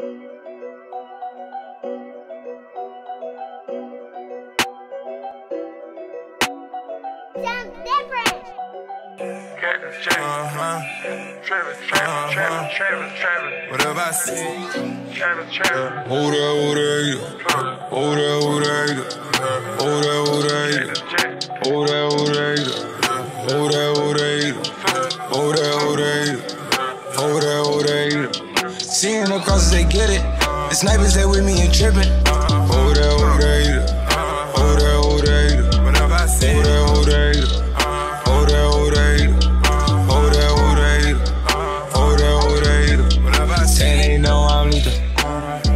Uh-huh. Uh-huh. Travis, Travis, Travis, Travis, Travis, Travis. Whatever I see. Travis, Travis. Hold up, hold up. Hold up, hold up. Hold up. Seeing the crosses, they get it. The snipers that with me and tripping. Hold that, hold that, hold that, hold that, whatever I see. Hold that, hold that, hold that, hold that, hold that, hold that, hold that, hold that, whatever I see. And they know I'm lethal.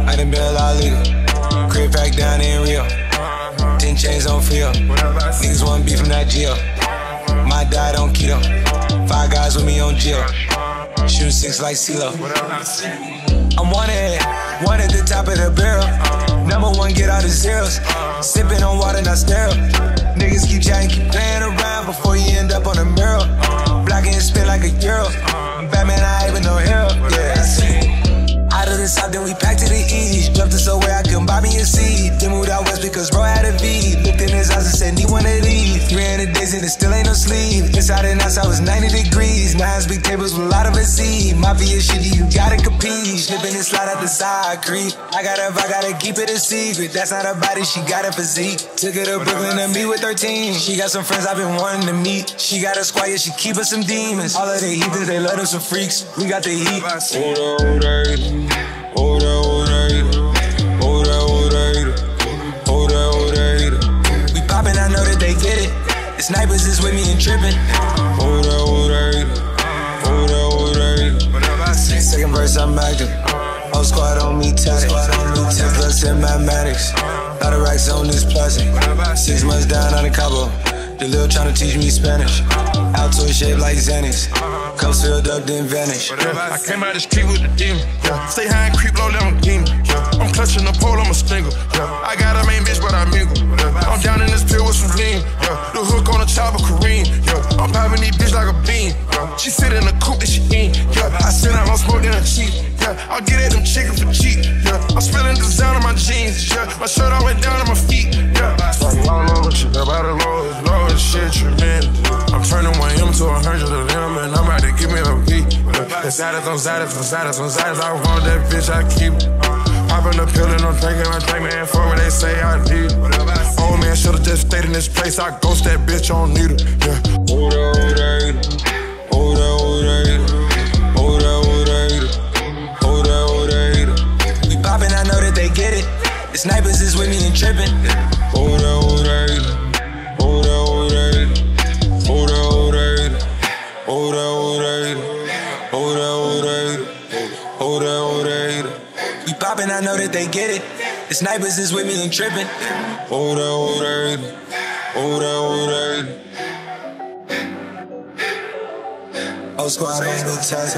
I done been a lot legal. Crib back down in Rio. Ten chains on feel. Niggas want beef from that jail. My diet on keto. Five guys with me on jail. Shooting six like CeeLo. I'm wanted, one at the top of the barrel. Number one, get out the zeros. Sipping on water, not sterile. Niggas keep chatting, keep playing around before you end up on a mural. Black and spin like a girl. Batman, I ain't with no hero. Yeah. Out of the south, then we back no. Inside and outside was 90 degrees. Nines big tables with a lot of a seed. Mafia shitty, you gotta compete. Slipping and slide out the side creep. I gotta, I gotta keep it a secret. That's not a body, she got a physique. Took her to Brooklyn to meet with 13. She got some friends I've been wanting to meet. She got a squad, yeah, she keep us some demons. All of the heathens, they love them some freaks. We got the heat. Hold up, hold up. Hold up, hold up. Hold up, hold up. Hold up, hold up. We poppin', I know that they get it. The snipers is with me and tripping. Hold up, hold up. Hold up, hold up. Second verse, I'm active. Whole squad on me, tatted. Ten plus in mathematics. Lot of racks on this plastic. Six months down on the Cabo. The lil tryna teach me Spanish. Alto shaped like Xanax. Cups filled up, then vanish. I came out the street with the demon. Yeah. Stay high and creep low, let 'em demon. Yeah. I'm clutching the pole, I'm a stinger. Yeah. I got a main bitch, but I coupe that she eat. Yeah. I send out my smoke in her cheek. Yeah. I get at them chicken for cheap. Yeah. I'm spilling design on my jeans. Yeah. My shirt all went down to my feet. Yeah. Like all over shit about the Lord, Lord, shit tremendous. I'm turning one M to a hundred of them, and I'm about to give me a beat. Yeah. Zadas on Zadas on Zadas on Zadas. I want that bitch, I keep. Popping the pill and I'm drinking, I'm drinking for me, they say I need. Old man should've just stayed in this place, I ghost that bitch, I don't need it. Yeah. The snipers is with me and trippin'. Hold up, hold up. Hold up, hold up. Hold up, hold up. Hold up, hold up. Hold up, hold up. Hold up, hold up. We poppin', I know that they get it. The snipers is with me and trippin'. Hold up, hold up. Hold up, hold up. Whole squad on me, tatted.